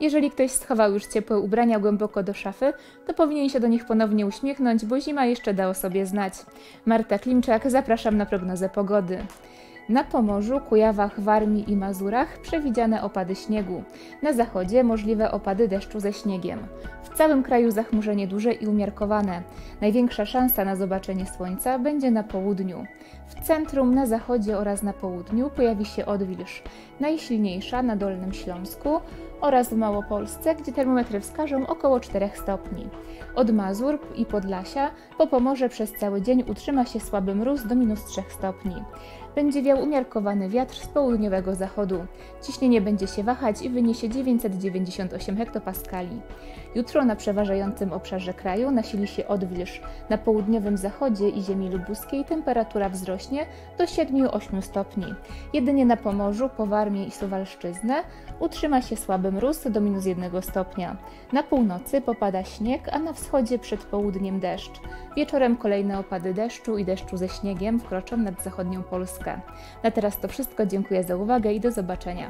Jeżeli ktoś schował już ciepłe ubrania głęboko do szafy, to powinien się do nich ponownie uśmiechnąć, bo zima jeszcze da o sobie znać. Marta Klimczak, zapraszam na prognozę pogody. Na Pomorzu, Kujawach, Warmii i Mazurach przewidziane opady śniegu. Na zachodzie możliwe opady deszczu ze śniegiem. W całym kraju zachmurzenie duże i umiarkowane. Największa szansa na zobaczenie słońca będzie na południu. W centrum, na zachodzie oraz na południu pojawi się odwilż. Najsilniejsza na Dolnym Śląsku oraz w Małopolsce, gdzie termometry wskażą około 4 stopni. Od Mazur i Podlasia po Pomorze przez cały dzień utrzyma się słaby mróz do minus 3 stopni. Będzie wiał umiarkowany wiatr z południowego zachodu. Ciśnienie będzie się wahać i wyniesie 998 hektopaskali. Jutro na przeważającym obszarze kraju nasili się odwilż. Na południowym zachodzie i ziemi lubuskiej temperatura wzrośnie do 7-8 stopni. Jedynie na Pomorzu, Powarmie i Suwalszczyznę utrzyma się słaby mróz do minus 1 stopnia. Na północy popada śnieg, a na wschodzie przed południem deszcz. Wieczorem kolejne opady deszczu i deszczu ze śniegiem wkroczą nad zachodnią Polskę. Na teraz to wszystko, dziękuję za uwagę i do zobaczenia.